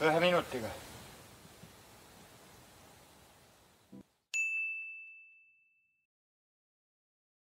ühe minutiga